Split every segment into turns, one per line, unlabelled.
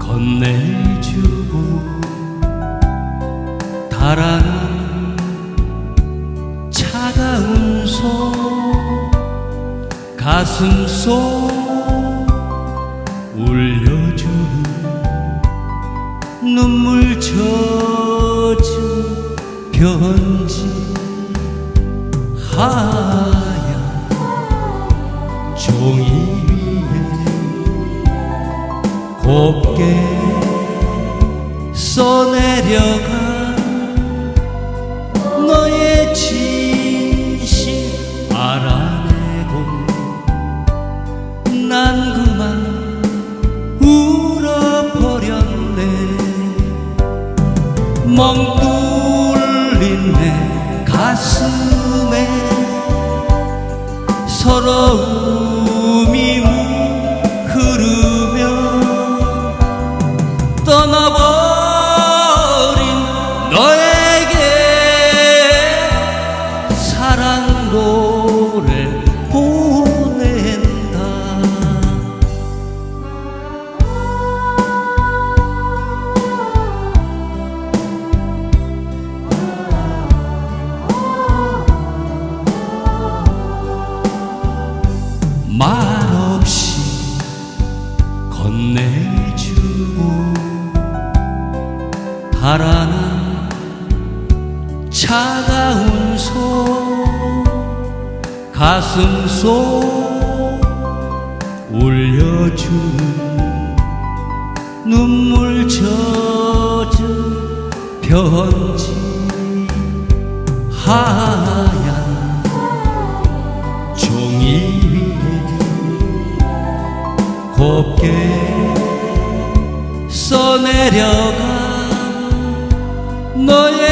건네주고 달아난 차가운 손 가슴 속 울려주는 눈물 젖은 편지 하얀 종이 곱게 써내려가 너의 진심 알아내고 난 그만 울어버렸네. 멍 뚫린 내 가슴에 서러움 보낸다. 말없이 건네주고 달아난 차가운 손 가슴 속 울려주는 눈물 젖은 편지 하얀 종이 위에 곱게 써내려가 너의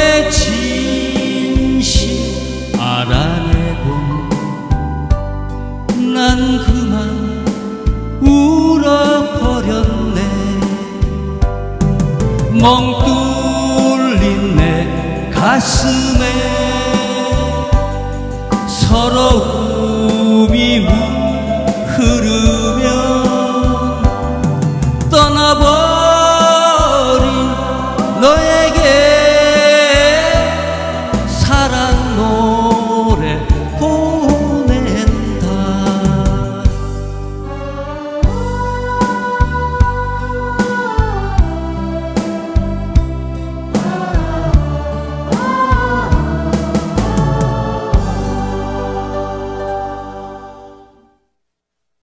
난 그만 울어버렸네. 멍 뚫린 내 가슴에 서러움이 흐